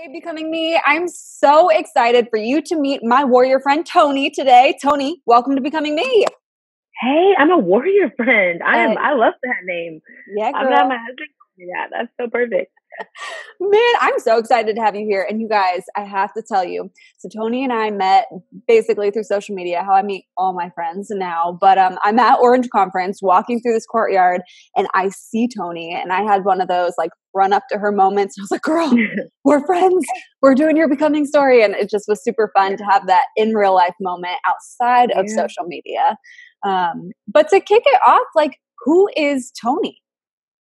Hey, Becoming Me. I'm so excited for you to meet my warrior friend Toni today. Toni, welcome to Becoming Me. Hey, I'm a warrior friend. I am. I love that name. Yeah, girl. I'm not my husband. Yeah, that's so perfect. Man, I'm so excited to have you here. And you guys, I have to tell you. So Toni and I met basically through social media, how I meet all my friends now. But um, I'm at Orange Conference walking through this courtyard and I see Toni and I had one of those like run up to her moments. I was like, girl, we're friends. We're doing your becoming story. And it just was super fun to have that in real life moment outside yeah. of social media. Um, but to kick it off, like, who is Toni?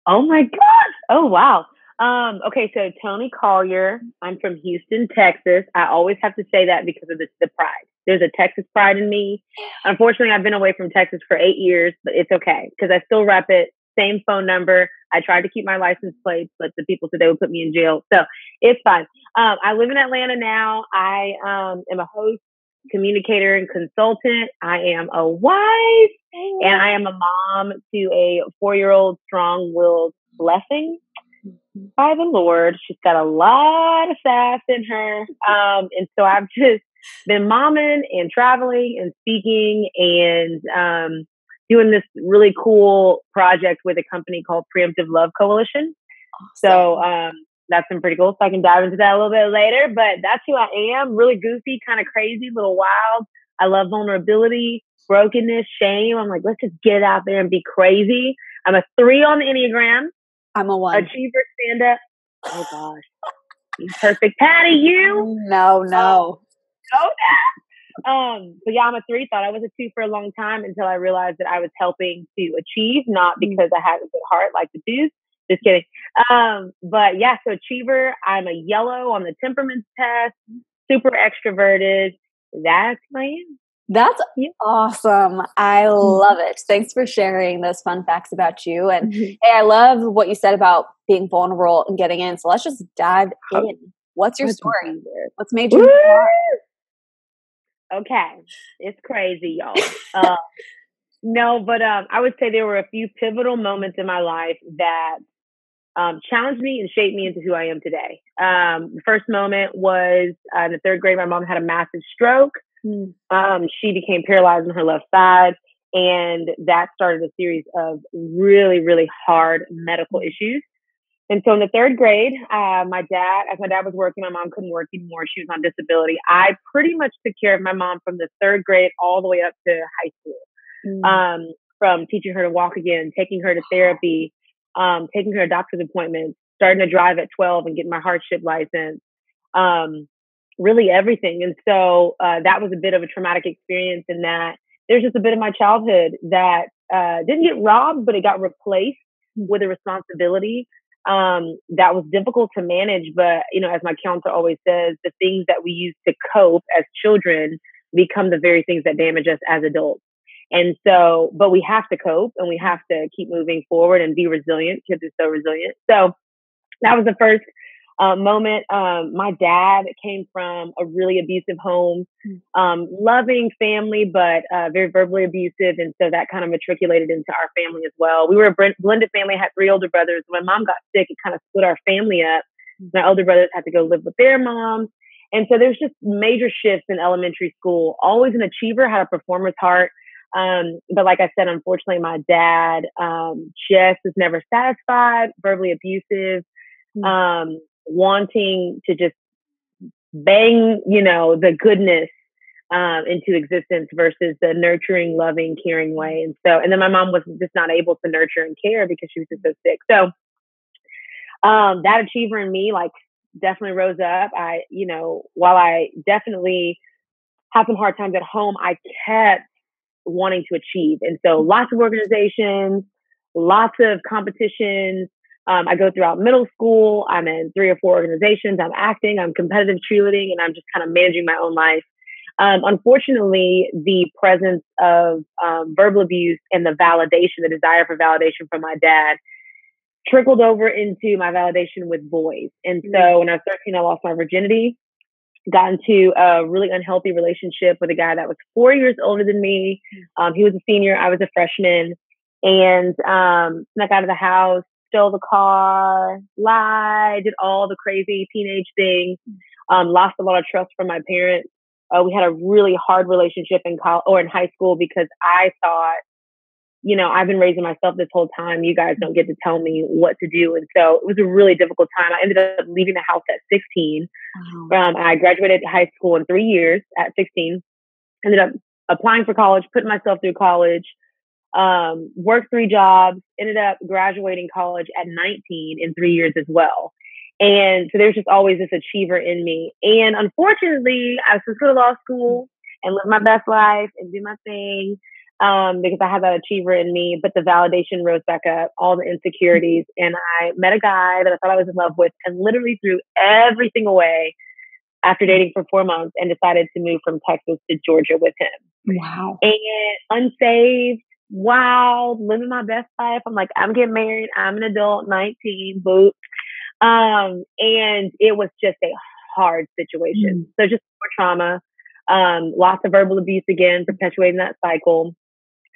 Oh my God. Oh, wow. Um, okay, so Toni Collier. I'm from Houston, Texas. I always have to say that because of the, the pride. There's a Texas pride in me. Unfortunately, I've been away from Texas for eight years, but it's okay because I still rep it. Same phone number. I tried to keep my license plate, but the people said they would put me in jail. So it's fine. Um, I live in Atlanta now. I um, am a host, communicator, and consultant. I am a wife, and I am a mom to a four year old strong willed blessing by the Lord. She's got a lot of sass in her. Um, and so I've just been momming and traveling and speaking and um, doing this really cool project with a company called Preemptive Love Coalition. Awesome. So um, that's been pretty cool. So I can dive into that a little bit later. But that's who I am. Really goofy, kind of crazy, little wild. I love vulnerability, brokenness, shame. I'm like, let's just get out there and be crazy. I'm a three on the Enneagram. I'm a one. Achiever stand up. Oh gosh. Perfect. Patty, you? No, no. Um, um, but yeah, I'm a three. Thought I was a two for a long time until I realized that I was helping to achieve, not mm. because I had a good heart like the twos. Just kidding. Um, but yeah, so achiever. I'm a yellow on the temperaments test. Super extroverted. That's my am. That's awesome. I mm-hmm. love it. Thanks for sharing those fun facts about you. And mm-hmm. hey, I love what you said about being vulnerable and getting in. So let's just dive in. What's your story? What's made you? Okay, it's crazy, y'all. uh, no, but um, I would say there were a few pivotal moments in my life that um, challenged me and shaped me into who I am today. Um, the first moment was uh, in the third grade. My mom had a massive stroke. Mm. Um, she became paralyzed on her left side, and that started a series of really, really hard medical issues. And so in the third grade, uh, my dad, as my dad was working, my mom couldn't work anymore. She was on disability. I pretty much took care of my mom from the third grade all the way up to high school. Mm. Um, from teaching her to walk again, taking her to therapy, um, taking her to doctor's appointments, starting to drive at 12 and getting my hardship license. Um, really everything. And so uh, that was a bit of a traumatic experience in that there's just a bit of my childhood that uh, didn't get robbed, but it got replaced with a responsibility um, that was difficult to manage. But, you know, as my counselor always says, the things that we use to cope as children become the very things that damage us as adults. And so, but we have to cope and we have to keep moving forward and be resilient. Kids are so resilient. So that was the first uh, moment. Um, my dad came from a really abusive home, hmm. um, loving family, but uh, very verbally abusive. And so that kind of matriculated into our family as well. We were a blended family, had three older brothers. When mom got sick, it kind of split our family up. Hmm. My older brothers had to go live with their moms. And so there's just major shifts in elementary school. Always an achiever, had a performer's heart. Um, but like I said, unfortunately, my dad um, just was never satisfied, verbally abusive. Hmm. Um, wanting to just bang, you know, the goodness um, into existence versus the nurturing, loving, caring way. And so, and then my mom was just not able to nurture and care because she was just so sick. So, um, that achiever in me, like, definitely rose up. I, you know, while I definitely had some hard times at home, I kept wanting to achieve. And so, lots of organizations, lots of competitions, um, I go throughout middle school. I'm in three or four organizations. I'm acting. I'm competitive cheerleading, and I'm just kind of managing my own life. Um, unfortunately, the presence of um, verbal abuse and the validation, the desire for validation from my dad, trickled over into my validation with boys. And so mm-hmm. when I was 13, I lost my virginity. Got into a really unhealthy relationship with a guy that was four years older than me. Mm. Um, he was a senior, I was a freshman, and um, snuck out of the house stole the car, lied, did all the crazy teenage things. Um, lost a lot of trust from my parents. Uh, we had a really hard relationship in college or in high school because I thought, you know, I've been raising myself this whole time. You guys don't get to tell me what to do, and so it was a really difficult time. I ended up leaving the house at 16. Wow. Um, I graduated high school in three years at 16. Ended up applying for college, putting myself through college um, worked three jobs, ended up graduating college at 19 in three years as well. And so there's just always this achiever in me. And unfortunately, I was supposed to go to law school and live my best life and do my thing um, because I had that achiever in me. But the validation rose back up, all the insecurities. And I met a guy that I thought I was in love with and literally threw everything away after dating for four months and decided to move from Texas to Georgia with him. Wow. And unsaved, wild, living my best life. I'm like, I'm getting married. I'm an adult, 19, boot. Um, and it was just a hard situation. Mm. So just more trauma, um, lots of verbal abuse again, perpetuating that cycle,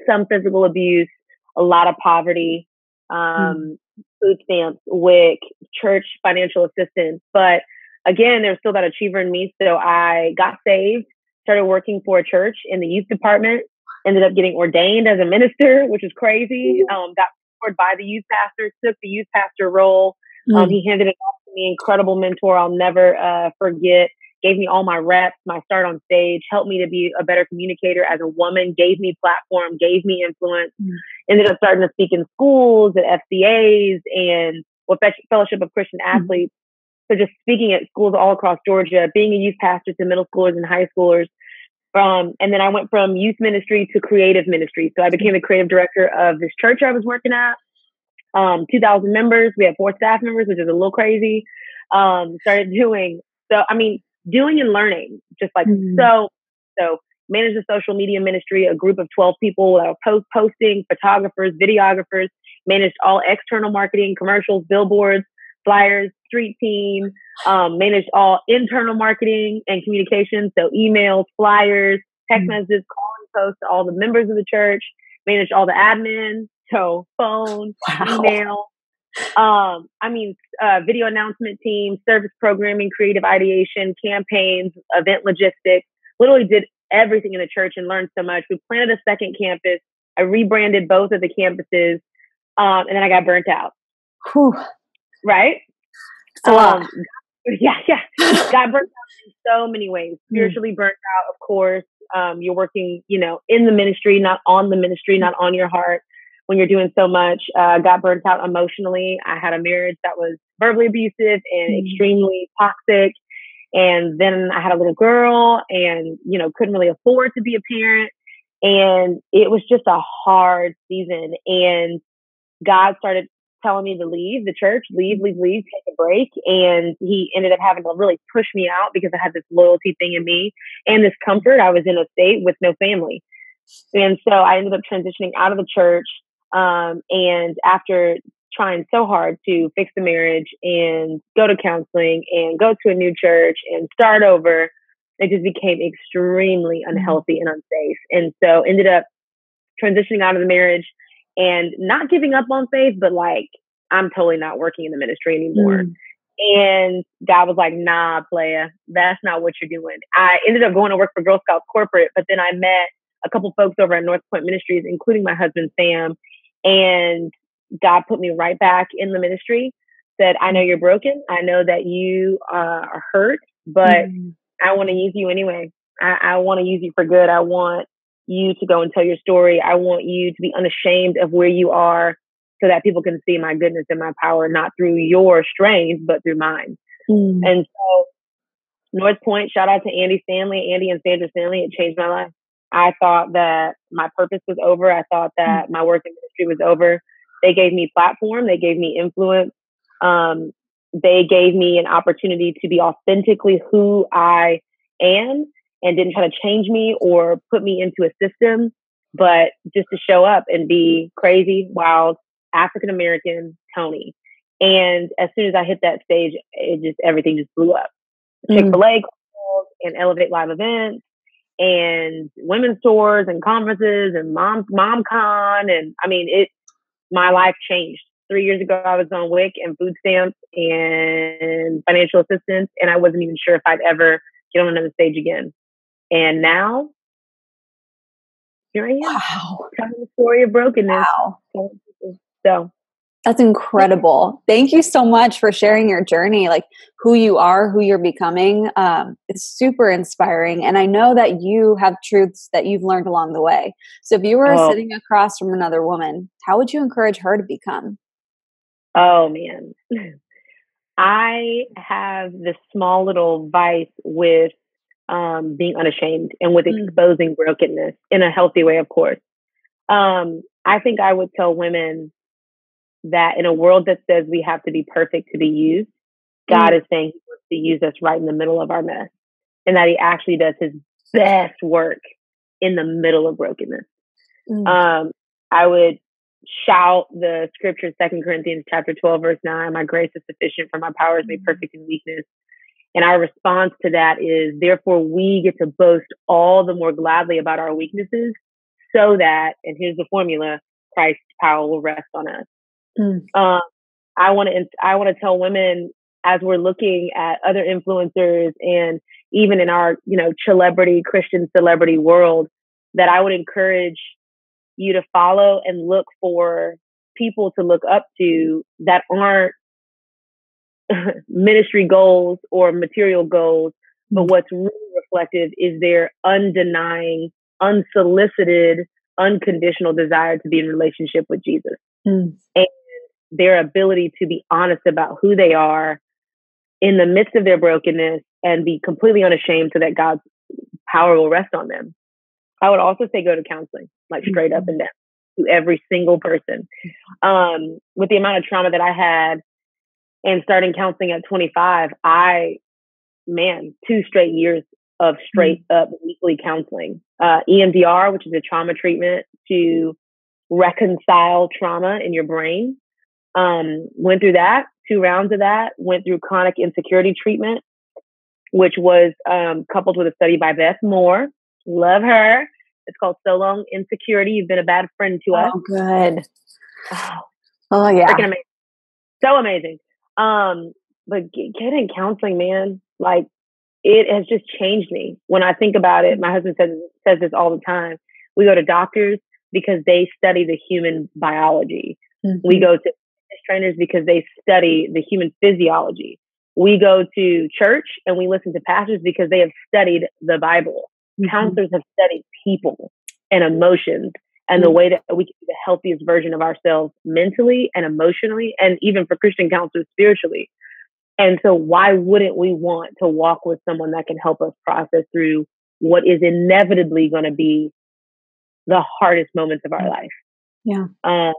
some physical abuse, a lot of poverty, um, mm. food stamps, WIC, church financial assistance. But again, there's still that achiever in me. So I got saved, started working for a church in the youth department, ended up getting ordained as a minister, which is crazy. Um, got mentored by the youth pastor, took the youth pastor role. Um, mm. he handed it off to me, incredible mentor. I'll never uh, forget. Gave me all my reps, my start on stage, helped me to be a better communicator as a woman, gave me platform, gave me influence. Mm. Ended up starting to speak in schools at FCAs and with Fellowship of Christian mm. Athletes. Mm. So just speaking at schools all across Georgia, being a youth pastor to middle schoolers and high schoolers, um, and then I went from youth ministry to creative ministry. So I became the creative director of this church I was working at. Um, 2,000 members. We had four staff members, which is a little crazy. Um, started doing so. I mean, doing and learning, just like mm-hmm. so. So managed a social media ministry, a group of 12 people that were post posting, photographers, videographers. Managed all external marketing, commercials, billboards, flyers, street team, um, managed all internal marketing and communications, so emails, flyers, text mm-hmm. messages, calling posts to all the members of the church, managed all the admin, so phone, wow. email. Um, I mean, uh, video announcement team, service programming, creative ideation, campaigns, event logistics. Literally did everything in the church and learned so much. We planted a second campus. I rebranded both of the campuses, um, and then I got burnt out. Whew. Right? Um, yeah, yeah. Got burnt out in so many ways. Hmm. Spiritually burnt out, of course. Um, you're working, you know, in the ministry, not on the ministry, not on your heart when you're doing so much. Uh, got burnt out emotionally. I had a marriage that was verbally abusive and mm. extremely toxic. And then I had a little girl and, you know, couldn't really afford to be a parent. And it was just a hard season. And God started telling me to leave the church, leave, leave, leave, take a break. And he ended up having to really push me out because I had this loyalty thing in me and this comfort. I was in a state with no family. And so I ended up transitioning out of the church. Um, and after trying so hard to fix the marriage and go to counseling and go to a new church and start over, it just became extremely mm-hmm. unhealthy and unsafe. And so ended up transitioning out of the marriage and not giving up on faith, but like, I'm totally not working in the ministry anymore. Mm. And God was like, nah, playa, that's not what you're doing. I ended up going to work for Girl Scouts corporate, but then I met a couple folks over at North Point Ministries, including my husband, Sam. And God put me right back in the ministry, said, I know you're broken. I know that you uh, are hurt, but mm. I want to use you anyway. I, I want to use you for good. I want you to go and tell your story. I want you to be unashamed of where you are so that people can see my goodness and my power, not through your strength, but through mine. Mm. And so, North Point, shout out to Andy Stanley, Andy and Sandra Stanley. It changed my life. I thought that my purpose was over. I thought that mm. my work in ministry was over. They gave me platform. They gave me influence. Um, they gave me an opportunity to be authentically who I am and didn't try to change me or put me into a system, but just to show up and be crazy, wild, African American Toni. And as soon as I hit that stage, it just everything just blew up. Mm. Chick Fil A calls and Elevate live events and women's tours and conferences and mom mom con and I mean it. My life changed three years ago, I was on WIC and food stamps and financial assistance, and I wasn't even sure if I'd ever get on another stage again. And now, here I am. Wow. Telling the story of brokenness. Wow. So that's incredible. Thank you so much for sharing your journey, like who you are, who you're becoming. Um, it's super inspiring. And I know that you have truths that you've learned along the way. So if you were oh. sitting across from another woman, how would you encourage her to become? Oh, man. I have this small little vice with um, being unashamed and with mm. exposing brokenness in a healthy way, of course. Um, I think I would tell women that in a world that says we have to be perfect to be used, God mm. is saying He wants to use us right in the middle of our mess, and that He actually does His best work in the middle of brokenness. Mm. Um, I would shout the scripture, Second Corinthians chapter twelve, verse nine: "My grace is sufficient, for my power is made mm. perfect in weakness." And our response to that is, therefore, we get to boast all the more gladly about our weaknesses, so that, and here's the formula: Christ's power will rest on us. Mm. Um, I want to I want to tell women as we're looking at other influencers and even in our you know celebrity Christian celebrity world that I would encourage you to follow and look for people to look up to that aren't ministry goals or material goals, but mm. what's really reflective is their undenying, unsolicited, unconditional desire to be in relationship with Jesus. Mm. And their ability to be honest about who they are in the midst of their brokenness and be completely unashamed so that God's power will rest on them. I would also say go to counseling, like straight up mm-hmm. and down to every single person. Um, with the amount of trauma that I had and starting counseling at 25, I, man, two straight years of straight mm-hmm. up weekly counseling. Uh, EMDR, which is a trauma treatment to reconcile trauma in your brain. Um, went through that, two rounds of that, went through chronic insecurity treatment, which was um, coupled with a study by Beth Moore. Love her. It's called So Long Insecurity. You've been a bad friend to us. Oh, good. Oh, oh yeah. Freaking amazing. So amazing. Um, but getting counseling, man, like it has just changed me. When I think about it, my husband says says this all the time. We go to doctors because they study the human biology. Mm-hmm. We go to trainers because they study the human physiology. We go to church and we listen to pastors because they have studied the Bible. Mm-hmm. Counselors have studied people and emotions and the mm-hmm. way that we can be the healthiest version of ourselves mentally and emotionally, and even for Christian counselors spiritually. And so, why wouldn't we want to walk with someone that can help us process through what is inevitably going to be the hardest moments of our mm. life? Yeah. Um,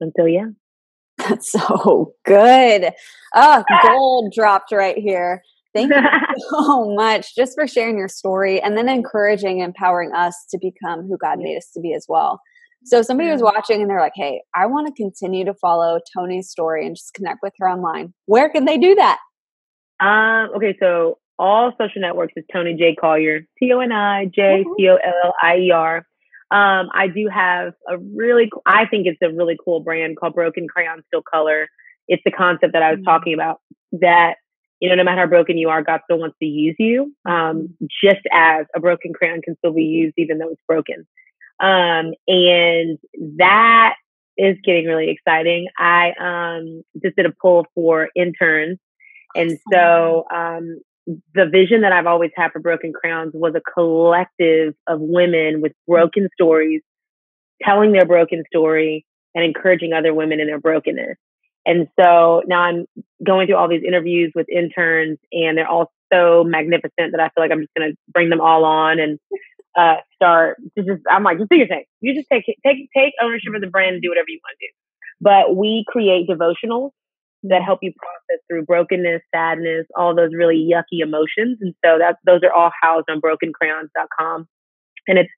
and so, yeah, that's so good. Oh, gold dropped right here. Thank you so much just for sharing your story and then encouraging empowering us to become who God made us to be as well. So, if somebody was watching and they're like, hey, I want to continue to follow Toni's story and just connect with her online, where can they do that? Um, okay, so all social networks is Toni J. Collier, T O N I J C O L L I E R. Um, I do have a really, I think it's a really cool brand called Broken Crayon Still Color. It's the concept that I was mm-hmm. talking about that, you know, no matter how broken you are, God still wants to use you. Um, just as a broken crayon can still be used even though it's broken. Um, and that is getting really exciting. I um, just did a poll for interns. And so um, the vision that I've always had for Broken Crayons was a collective of women with broken stories, telling their broken story and encouraging other women in their brokenness. And so now I'm going through all these interviews with interns, and they're all so magnificent that I feel like I'm just going to bring them all on and uh, start to just. I'm like, just do your thing. You just take take take ownership of the brand and do whatever you want to do. But we create devotionals that help you process through brokenness, sadness, all those really yucky emotions. And so that those are all housed on brokencrayons.com. And it's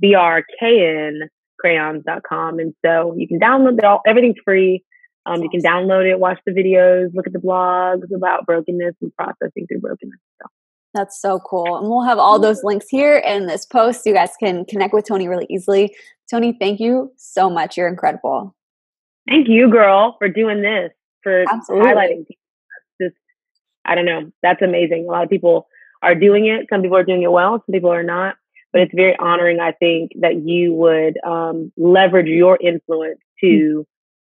B-R-K-N crayons.com. And so you can download it all, everything's free. Um, you can download it, watch the videos, look at the blogs about brokenness and processing through brokenness. So. That's so cool. And we'll have all those links here in this post. You guys can connect with Toni really easily. Toni, thank you so much. You're incredible. Thank you, girl, for doing this, for Absolutely. highlighting. Just, I don't know. That's amazing. A lot of people are doing it. Some people are doing it well. Some people are not. But it's very honoring, I think, that you would um, leverage your influence to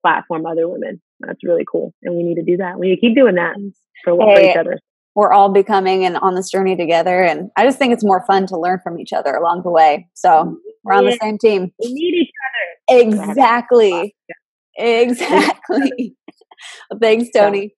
platform other women. That's really cool. And we need to do that. We need to keep doing that for, for Hey, each other. We're all becoming and on this journey together. And I just think it's more fun to learn from each other along the way. So we're on the same team. We need each other. Exactly. Exactly. well, thanks, Toni.